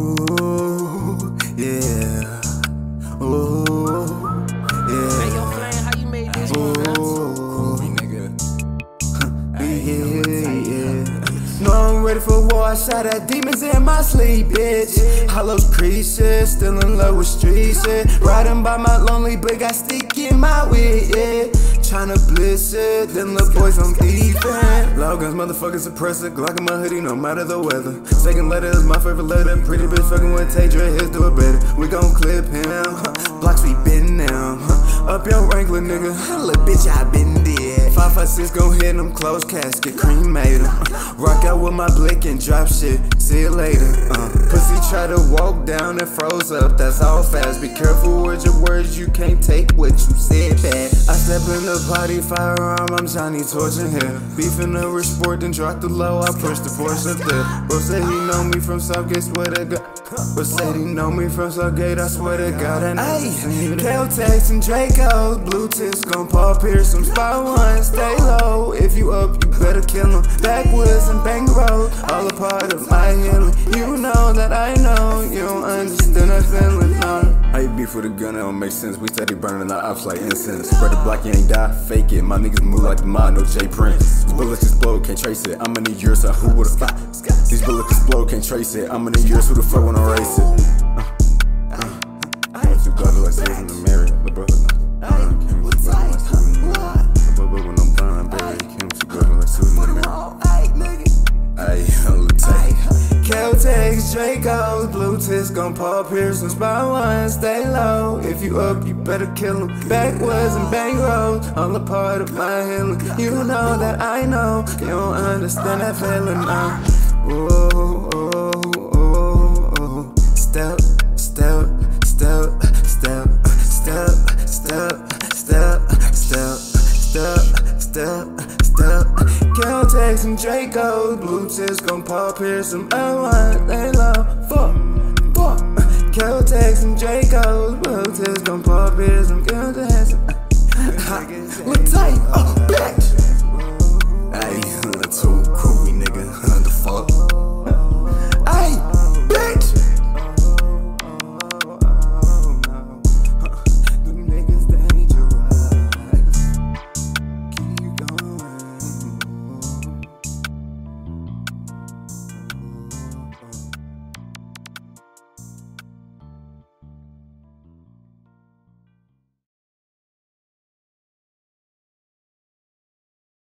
Ooh, yeah. Ooh, yeah. Hey, yo, Flame, how you made this one, man? Ooh, nigga. yeah, yeah. No, I'm ready for war. I shot at demons in my sleep, bitch. Hollow creases, still in love with streets, yeah. Riding by my lonely, but got stick in my way, yeah. Tryna bliss it, then the boys on defense. Loud guns, motherfucking suppressor. Glock in my hoodie, no matter the weather. Second letter is my favorite letter. Pretty bitch fucking with Tadra, his do it better. We gon' clip him. Blocks we been down. Up your Wrangler, nigga. Little bitch, I been dead. 556 gon' hit him, close casket, cremate. Rock out with my blick and drop shit. See you later. Uh, pussy try to walk down and froze up. That's all fast. Be careful with your words, you can't take what you said bad. I step in the party, firearm, I'm Johnny torching here. Beef in the rich sport, then drop the low. I push the Porsche up there. Bro said he know me from Southgate, swear to God. Bro said he know me from Southgate, I swear to God. And I Caltex and Draco, blue tips gon' Paul Pierce, some spot one, stay low. If you up, you better kill him. Backwoods and bang road, all a part of my healing. You know that I know, you don't understand that feeling, no. How you beef with a gun, that don't make sense. We steady burning our ops like incense. Spread the block, you ain't die, fake it. My niggas move like the mob, no J Prince. Bullets explode, can't trace it. I'm in the years, so who would've thought? These bullets explode, can't trace it. I'm in the years, who the fuck wanna race it? Uh. Caltex, Dracos, blue tips gon' Paul Pearson, spot one, stay low. If you up, you better kill him. Backwoods and bang roads, all a part of my healing. You know that I know, you don't understand that feeling. Ooh, ooh, ooh, ooh. Step, step, step, step, step, step, step, bags and Draco, Blue tips gon' pop here some L1. They love fuck, fuck. Caltex and Draco, Blue tips gon' pop here some Caltex.